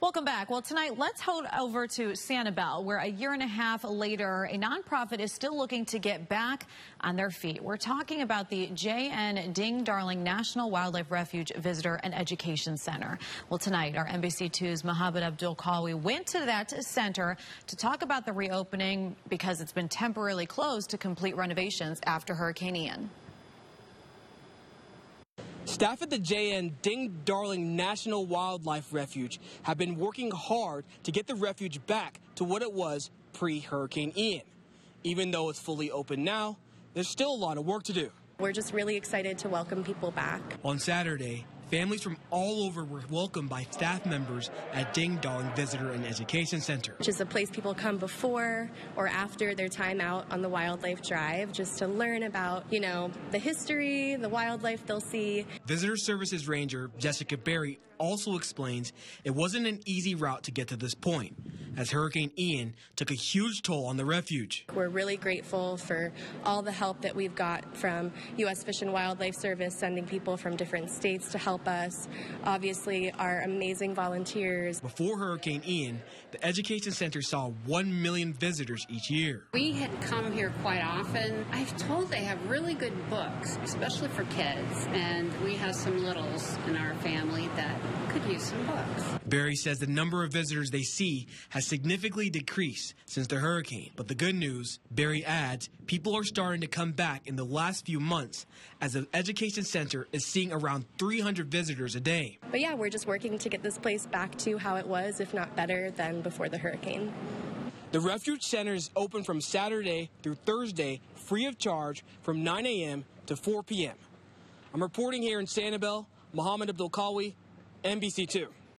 Welcome back. Well, tonight, let's head over to Sanibel, where a year and a half later, a nonprofit is still looking to get back on their feet. We're talking about the J.N. Ding Darling National Wildlife Refuge Visitor and Education Center. Well, tonight, our NBC2's Mohammed Abdul Kawi went to that center to talk about the reopening because it's been temporarily closed to complete renovations after Hurricane Ian. Staff at the J.N. Ding Darling National Wildlife Refuge have been working hard to get the refuge back to what it was pre Hurricane Ian. Even though it's fully open now, there's still a lot of work to do. We're just really excited to welcome people back. On Saturday, Families from all over were welcomed by staff members at Ding Darling Visitor and Education Center. Which is a place people come before or after their time out on the wildlife drive just to learn about, you know, the history, the wildlife they'll see. Visitor Services Ranger Jessica Berry also explains it wasn't an easy route to get to this point, as Hurricane Ian took a huge toll on the refuge. We're really grateful for all the help that we've got from U.S. Fish and Wildlife Service, sending people from different states to help us. Obviously, our amazing volunteers. Before Hurricane Ian, the Education Center saw 1 million visitors each year. We had come here quite often. I've told they have really good books, especially for kids, and we have some littles in our family that could use some books. Barry says the number of visitors they see has significantly decreased since the hurricane. But the good news, Barry adds, people are starting to come back in the last few months as the Education Center is seeing around 300 visitors a day. But yeah, we're just working to get this place back to how it was, if not better, than before the hurricane. The Refuge Center is open from Saturday through Thursday, free of charge, from 9 a.m. to 4 p.m. I'm reporting here in Sanibel, Mohammed Abdulkawi, NBC2.